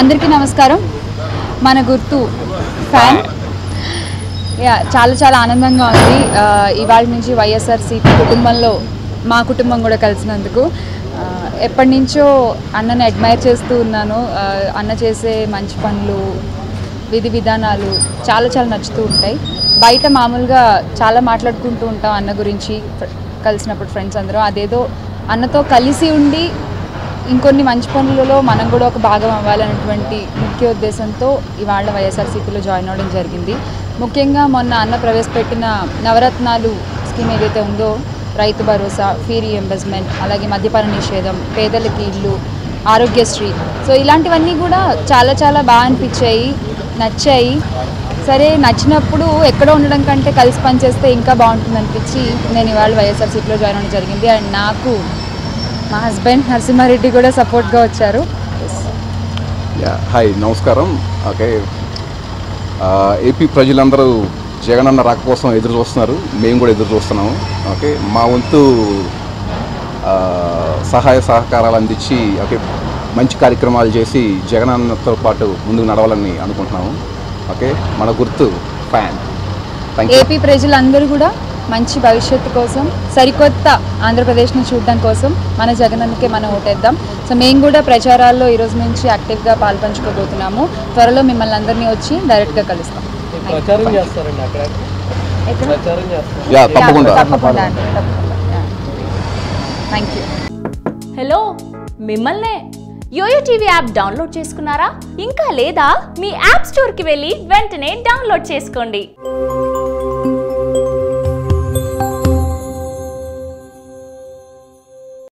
అందరికీ నమస్కారం. మన గుర్తు ఫ్యాన్. యా చాలా చాలా ఆనందంగా ఉంది. ఇవాళ నుంచి వైఎస్ఆర్సీపీ కుటుంబంలో మా కుటుంబం కూడా కలిసినందుకు. ఎప్పటి నుంచో అన్నని అడ్మైర్ చేస్తూ ఉన్నాను. అన్న చేసే మంచి పనులు విధి విధానాలు చాలా చాలా నచ్చుతూ ఉంటాయి. బయట మామూలుగా చాలా మాట్లాడుకుంటూ ఉంటాం అన్న గురించి. కలిసినప్పుడు ఫ్రెండ్స్ అందరం. అదేదో అన్నతో కలిసి ఉండి ఇంకొన్ని మంచి పనులలో మనం కూడా ఒక భాగం అవ్వాలన్నటువంటి ముఖ్య ఉద్దేశంతో ఇవాళ వైఎస్ఆర్సీపీలో జాయిన్ అవ్వడం జరిగింది. ముఖ్యంగా మొన్న అన్న ప్రవేశపెట్టిన నవరత్నాలు స్కీమ్ ఏదైతే ఉందో రైతు భరోసా ఫీ రీఎంబర్స్మెంట్ అలాగే మద్యపాన నిషేధం పేదలకి ఇల్లు ఆరోగ్యశ్రీ. సో ఇలాంటివన్నీ కూడా చాలా చాలా బాగా అనిపించాయి నచ్చాయి. సరే నచ్చినప్పుడు ఎక్కడ ఉండడం కంటే కలిసి పనిచేస్తే ఇంకా బాగుంటుంది అనిపించి నేను ఇవాళ వైఎస్ఆర్సీపీలో జాయిన్ అవ్వడం జరిగింది. అండ్ నాకు మా హస్బెండ్ నరసింహారెడ్డి కూడా సపోర్ట్గా వచ్చారు. యా హాయ్ నమస్కారం. ఓకే. ఏపీ ప్రజలందరూ జగనన్న రాక కోసం ఎదురు చూస్తున్నారు. మేము కూడా ఎదురు చూస్తున్నాము. ఓకే. మా వంతు సహాయ సహకారాలు అందించి ఓకే మంచి కార్యక్రమాలు చేసి జగనన్నతో పాటు ముందుకు నడవాలని అనుకుంటున్నాము. ఓకే. మన గుర్తు ఫ్యాన్. ఏపీ ప్రజలందరూ కూడా మంచి భవిష్యత్తు కోసం సరికొత్త ఆంధ్రప్రదేశ్ని చూడడం కోసం మన జగనన్నకే మనం ఓటేద్దాం. సో మేము కూడా ప్రచారాల్లో ఈ రోజు నుంచి యాక్టివ్గా పాల్పంచుకోబోతున్నాము. త్వరలో మిమ్మల్ని అందరినీ వచ్చి డైరెక్ట్గా కలుస్తాం. ప్రచారం చేస్తారండి అక్కడ. ఎక్కడ? ప్రచారం చేస్తారు యా తప్పకుండా. తప్పకుండా అండి తప్పకుండా. Thank you. హలో మిమ్మల్నే యోయో టీవీ యాప్ డౌన్లోడ్ చేసుకున్నారా? ఇంకా లేదా? మీ యాప్ స్టోర్కి వెళ్ళి వెంటనే డౌన్లోడ్ చేసుకోండి.